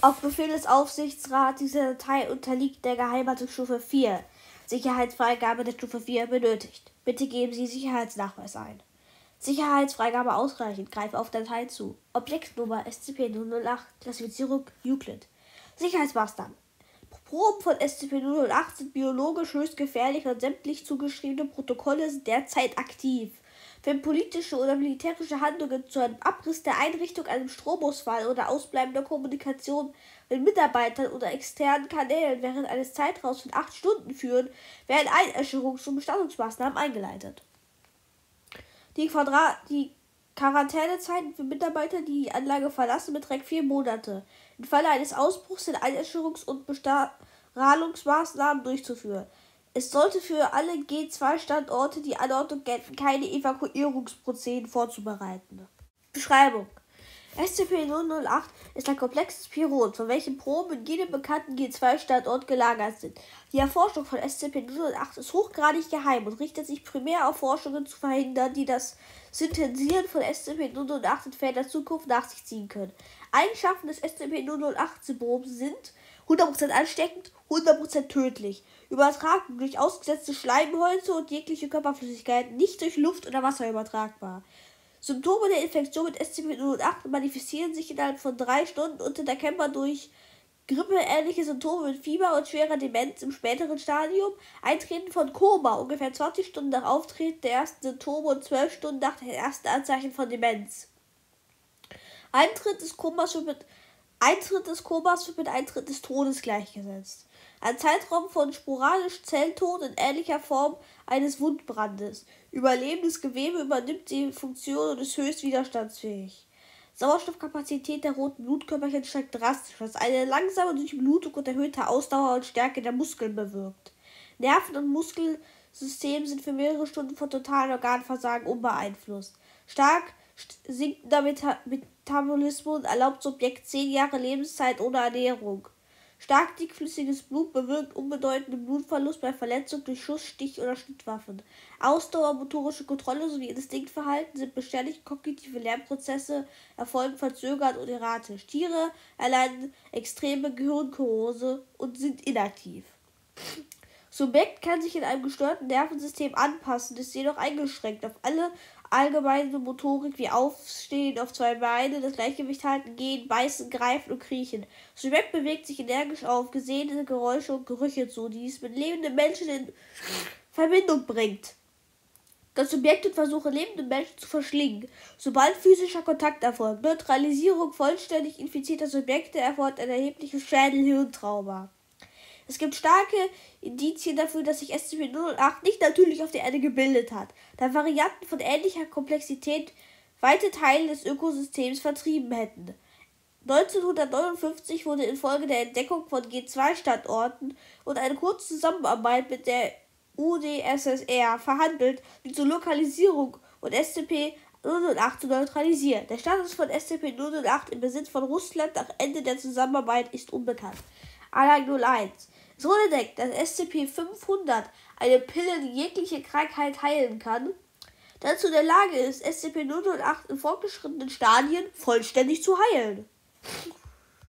Auf Befehl des Aufsichtsrats dieser Datei unterliegt der Geheimhaltung Stufe 4. Sicherheitsfreigabe der Stufe 4 benötigt. Bitte geben Sie Sicherheitsnachweis ein. Sicherheitsfreigabe ausreichend. Greife auf Datei zu. Objektnummer SCP-008. Klassifizierung Euclid. Sicherheitsmaßnahmen. Proben von SCP-008 sind biologisch höchst gefährlich und sämtlich zugeschriebene Protokolle sind derzeit aktiv. Wenn politische oder militärische Handlungen zu einem Abriss der Einrichtung, einem Stromausfall oder ausbleibender Kommunikation mit Mitarbeitern oder externen Kanälen während eines Zeitraums von acht Stunden führen, werden Einäscherungs- und Bestandungsmaßnahmen eingeleitet. Die, Quadrat die Quarantänezeiten für Mitarbeiter, die die Anlage verlassen, beträgt vier Monate. Im Falle eines Ausbruchs sind Einäscherungs- und Bestrahlungsmaßnahmen durchzuführen. Es sollte für alle G2-Standorte die Anordnung gelten, keine Evakuierungsprozedien vorzubereiten. Beschreibung SCP-008 ist ein komplexes Piron, von welchem Proben in jedem bekannten G2-Standort gelagert sind. Die Erforschung von SCP-008 ist hochgradig geheim und richtet sich primär auf Forschungen zu verhindern, die das Synthetisieren von SCP-008 in ferner Zukunft nach sich ziehen können. Eigenschaften des SCP-008-Syndroms sind 100% ansteckend, 100% tödlich. Übertragung durch ausgesetzte Schleimhäute und jegliche Körperflüssigkeit, nicht durch Luft oder Wasser übertragbar. Symptome der Infektion mit SCP-008 manifestieren sich innerhalb von drei Stunden und sind erkennbar durch grippeähnliche Symptome mit Fieber und schwerer Demenz im späteren Stadium, Eintreten von Koma ungefähr 20 Stunden nach Auftreten der ersten Symptome und 12 Stunden nach den ersten Anzeichen von Demenz. Eintritt des Komas wird mit Eintritt des Komas wird mit Eintritt des Todes gleichgesetzt. Ein Zeitraum von sporadisch Zelltod in ähnlicher Form eines Wundbrandes. Überlebendes Gewebe übernimmt die Funktion und ist höchst widerstandsfähig. Sauerstoffkapazität der roten Blutkörperchen steigt drastisch, was eine langsame Durchblutung und erhöhte Ausdauer und Stärke der Muskeln bewirkt. Nerven- und Muskelsystem sind für mehrere Stunden von totalen Organversagen unbeeinflusst. Stark sinkender Meta Metabolismus erlaubt Subjekt 10 Jahre Lebenszeit ohne Ernährung. Stark dickflüssiges Blut bewirkt unbedeutenden Blutverlust bei Verletzung durch Schuss, Stich oder Schnittwaffen. Ausdauer, motorische Kontrolle sowie Instinktverhalten sind beständig, kognitive Lernprozesse erfolgen verzögert und erratisch. Tiere erleiden extreme Gehirnkorrose und sind inaktiv. Subjekt kann sich in einem gestörten Nervensystem anpassen, ist jedoch eingeschränkt auf alle allgemeine Motorik wie Aufstehen auf zwei Beine, das Gleichgewicht halten, gehen, beißen, greifen und kriechen. Subjekt bewegt sich energisch auf gesehene Geräusche und Gerüche zu, die es mit lebenden Menschen in Verbindung bringt. Das Subjekt und versuche lebende Menschen zu verschlingen. Sobald physischer Kontakt erfolgt, Neutralisierung vollständig infizierter Subjekte erfolgt ein erhebliches Schädel-Hirntrauma. Es gibt starke Indizien dafür, dass sich SCP-008 nicht natürlich auf der Erde gebildet hat, da Varianten von ähnlicher Komplexität weite Teile des Ökosystems vertrieben hätten. 1959 wurde infolge der Entdeckung von G2-Standorten und einer kurzen Zusammenarbeit mit der UdSSR verhandelt, die zur Lokalisierung und SCP-008 zu neutralisieren. Der Status von SCP-008 im Besitz von Russland nach Ende der Zusammenarbeit ist unbekannt. Anhang 01 so entdeckt, dass SCP-500 eine Pille, die jegliche Krankheit heilen kann, dazu in der Lage ist, SCP-008 in fortgeschrittenen Stadien vollständig zu heilen.